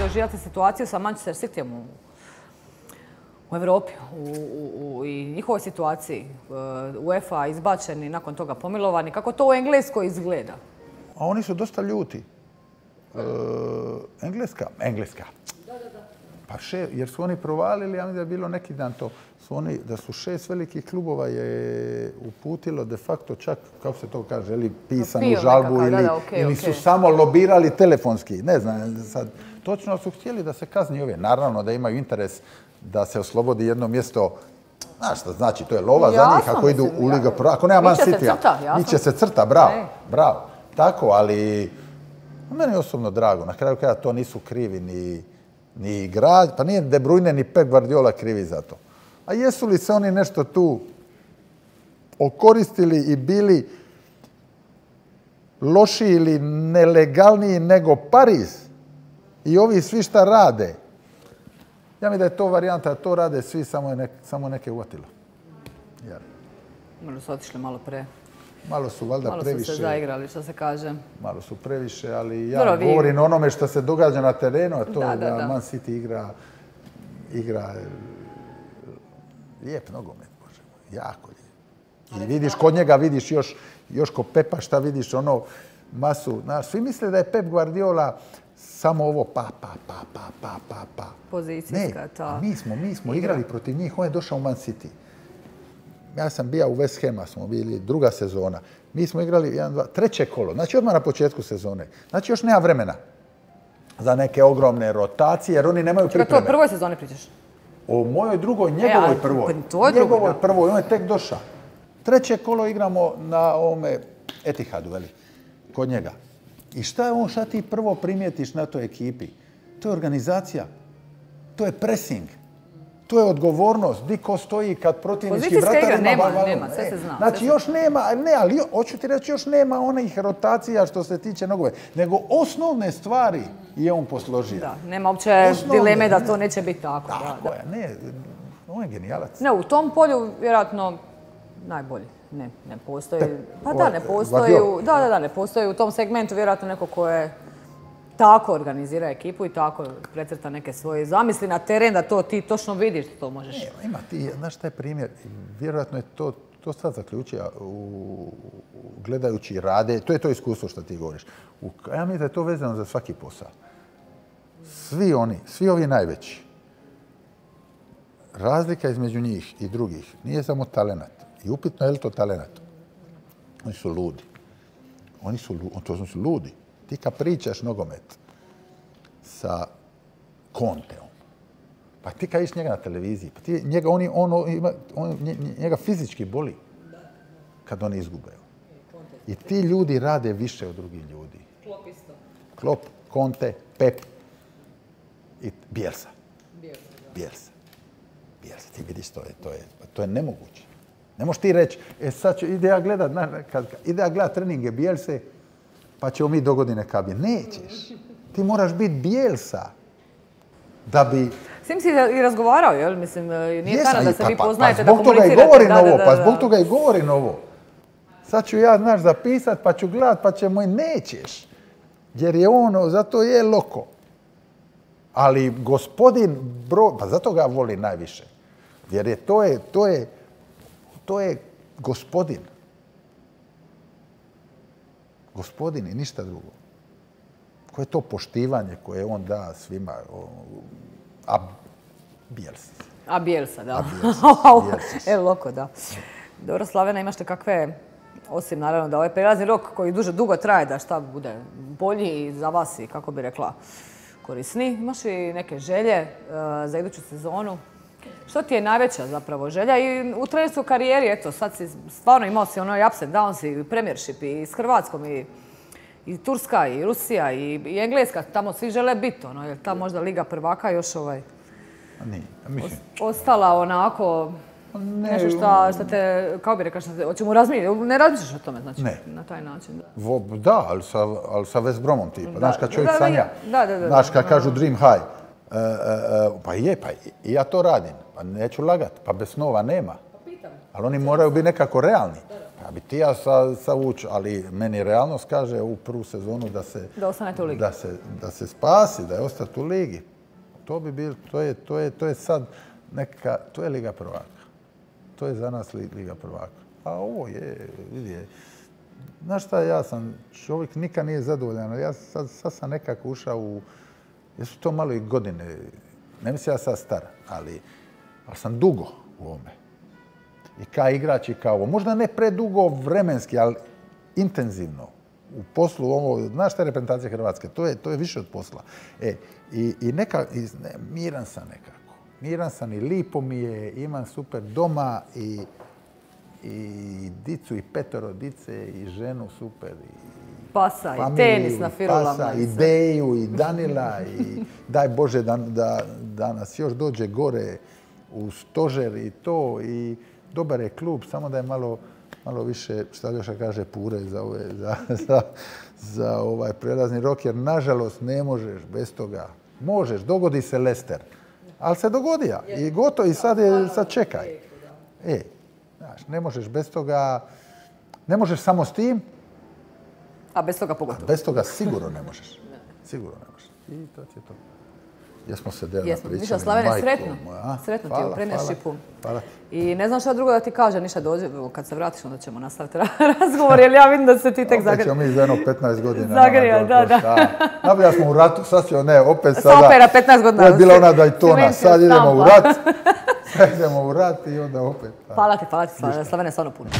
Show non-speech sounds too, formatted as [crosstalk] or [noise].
doživjeti situaciju sa Manchester Cityjem u, u Europi u, i njihovoj situaciji. Uh, UEFA izbačeni, nakon toga pomilovani. Kako to u Engleskoj izgleda? A oni su dosta ljuti. Uh, engleska, Engleska. Pa še, jer su oni provalili, ja mislim da je bilo neki dan to, su oni, da su šest velikih klubova je uputilo de facto čak, kako se to kaže, ili pisanu žalbu ili, ili su samo lobirali telefonski. Ne znam, sad, točno su htjeli da se kazni ove. Naravno da imaju interes da se oslobodi jedno mjesto Znaš što znači, to je lova za njih ako idu u Liga Pro. Ako nema Man City, će se crta, bravo, bravo. Tako, ali meni je osobno drago. Na kraju kada to nisu krivi ni, ni igrač, pa nije De Bruyne ni Pep Guardiola krivi za to. A jesu li se oni nešto tu okoristili i bili lošiji ili nelegalniji nego Pariz i ovi svi šta rade? Ja mi da je to varijanta, to rade svi, samo, je samo neke uvatilo. Malo su otišli malo pre. Malo su valjda previše. Malo su se zaigrali, što se kaže. Malo su previše, ali ja govorim o onome što se događa na terenu, a to je da, Man City igra, igra e, lijep nogomet, Bože jako lijep. I vidiš kod njega, vidiš još, još kod Pepa šta vidiš, ono masu. Znaš, svi misle da je Pep Guardiola samo ovo pa, pa, pa, pa, pa, pa, pa. Pozicijska, ne, mi smo, mi smo igrali protiv njih, on je došao u Man City. Ja sam bio u West Hama, smo bili druga sezona. Mi smo igrali jedan, dva, treće kolo, znači odmah na početku sezone. Znači još nema vremena za neke ogromne rotacije, jer oni nemaju pripreme. to o prvoj sezoni pričaš? O mojoj drugoj, njegovoj e, prvoj. Njegovoj prvoj, on je tek došao. Treće kolo igramo na ovome Etihadu, veli, kod njega. I šta je on, šta ti prvo primijetiš na toj ekipi? To je organizacija, to je pressing, to je odgovornost, di ko stoji kad protivnički vratar ima... nema, nema, sve se zna. Znači još nema, ne, ali hoću ti reći, još nema onih rotacija što se tiče nogove, nego osnovne stvari je on posložio. Da, nema uopće dileme da to neće biti tako. Tako je, ne, on je genijalac. Ne, u tom polju vjerojatno najbolji. Ne, ne postoji. Pa da, ne postoji. Da, da, da, ne postoji u tom segmentu vjerojatno neko ko je tako organizira ekipu i tako precrta neke svoje zamisli na teren da to ti točno vidiš to možeš. Ima ti, znaš taj primjer, vjerojatno je to, to stvar zaključio u, gledajući rade, to je to iskustvo što ti govoriš. U, ja mislim da je to vezano za svaki posao. Svi oni, svi ovi najveći, razlika između njih i drugih nije samo talenat. I upitno je li to talenat. Oni su ludi. Oni su, to su ludi. Ti kad pričaš nogomet sa Konteom, pa ti kad viš njega na televiziji, pa ti njega, oni, ono, on, njega fizički boli kad oni izgube. I ti ljudi rade više od drugih ljudi. Klop isto. Klop, Konte, Pep i Bielsa. Bielsa. Bielsa. Ti vidiš, to je, to je, to je nemoguće. Ne možeš ti reći, e sad ću, ide ja gledat, kad, ide ja gledat treninge Bielse, pa ćemo mi do godine kabije. Nećeš. Ti moraš biti bijelsa da bi... S tim si i razgovarao, jel? Mislim, e, nije tajna da se vi pa, pa, poznajete, pa, zbog toga i govorim ovo, pa zbog toga i govorim ovo. Sad ću ja, znaš, zapisat, pa ću gledat, pa ćemo i nećeš. Jer je ono, zato je loko. Ali gospodin, bro, pa zato ga voli najviše. Jer je, to je, to je, to je gospodin gospodin i ništa drugo. Koje je to poštivanje koje on da svima? A Bielsa. A Bielsa, da. [laughs] E, loko, da. Dobro, Slavena, imaš li kakve, osim naravno da ovaj prelazni rok koji duže dugo traje, da šta bude bolji za vas i kako bi rekla korisni. Imaš li neke želje e, za iduću sezonu? Što ti je najveća zapravo želja? I u trenerskoj karijeri, eto, sad si stvarno imao si ono ups and downs i premiership i s Hrvatskom i, i Turska i Rusija i, i Engleska, tamo svi žele biti, ono, jer ta možda Liga prvaka još ovaj... Nije, mislim... Ostala onako, ne, nešto što, što te, kao bi rekao, te, o čemu razmišljaš, ne razmišljaš o tome, znači, ne. na taj način. Da, da ali sa, ali sa West Bromom tipa, znaš kad čovjek sanja, da, da, da, znaš kad kažu dream high, e, e, e, pa je, pa i ja to radim. Pa neću lagat, pa bez snova nema. Ali oni moraju biti nekako realni. Ja bi ti ja sa, sa uč, ali meni realnost kaže u prvu sezonu da se, Da ostanete u ligi. da se, da se spasi, da je ostati u ligi. To bi bil, to je, to je, to je sad neka, to je Liga prvaka. To je za nas li- Liga prvaka. A ovo je, vidi je, Znaš šta, ja sam čovjek, nikad nije zadovoljan. ali Ja sad, sad sam nekako ušao u... Jesu to malo i godine. Ne mislim ja sad star, ali, ali sam dugo u ovome. I kao igrač i kao ovo. Možda ne predugo vremenski, ali intenzivno. U poslu ovo, znaš šta je reprezentacija Hrvatske? To je, to je više od posla. E, i, i neka, i, ne, miran sam nekako. Miran sam i lipo mi je, imam super doma i, i dicu i petoro dice i ženu super i Pasa i familiju, tenis na firulama. Pasa, i sve. ideju i Danila i [laughs] daj Bože da, da, da nas još dođe gore u stožer i to i dobar je klub, samo da je malo, malo više, šta Ljoša kaže, pure za, ove, [laughs] za, za, za ovaj prelazni rok, jer nažalost ne možeš bez toga. Možeš, dogodi se Lester, ali se dogodija i gotovo i sad, je, sad čekaj. E, znaš, ne možeš bez toga, ne možeš samo s tim, A bez toga pogotovo. Bez toga sigurno ne možeš. Sigurno ne možeš. I to ti je to. Jesmo se dela Jesmo. pričali. Ništa, Slavene, sretno. moja, a? Sretno ti u Hvala, premijershipu. Hvala. I ne znam šta drugo da ti kažem, ništa dođe, kad se vratiš onda ćemo nastaviti ra- [laughs] razgovor, jer ja vidim da se ti tek Opet ćemo mi za jedno [laughs] 15 godina. Zagrija, da, da. a. Nabija smo u ratu, sad ćemo, ne, opet Sa sada. opera 15 godina. To je bila ona Daytona, se sad idemo u rat. [laughs] Sad idemo u rat i onda opet. a. Hvala ti, hvala ti, Slavene, stvarno puno.